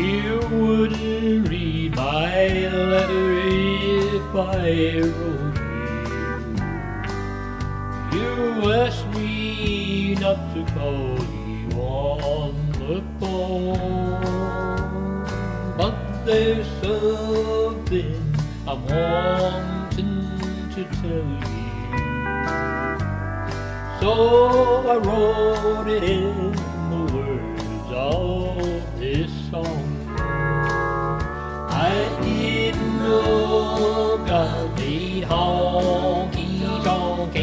here wouldn't read my letter if I wrote you. You asked me not to call you on the phone, but there's something I'm wanting to tell you. So I wrote it in honky tonk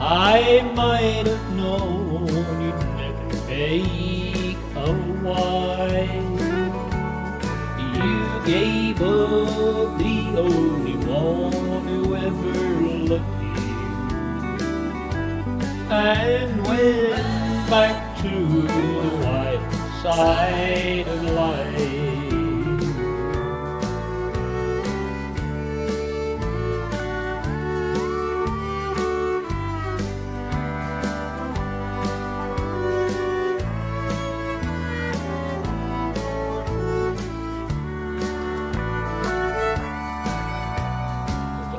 I might have known you'd never make a wife. You gave up the only one who ever loved you, and went back to the white side of life.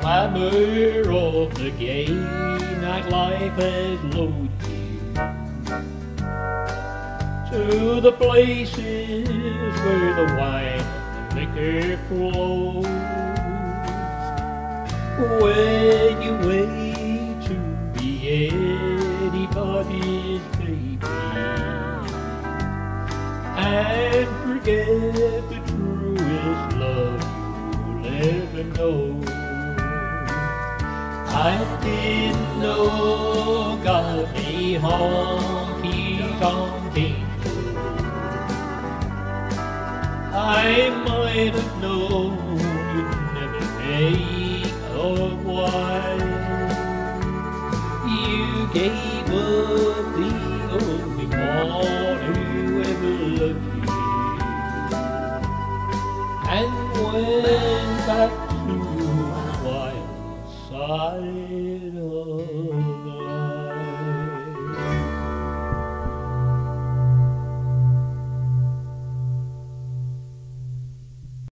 Glamour of the gay nightlife has lured you to the places where the wine and liquor flows. When you wait I didn't know God me honky tonk I might have known you'd never make a wife. You gave up the only one who ever loved you, and went back I don't know.